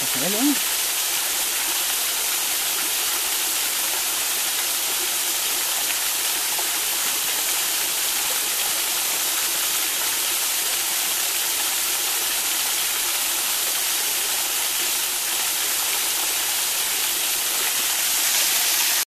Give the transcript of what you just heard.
Hasta luego.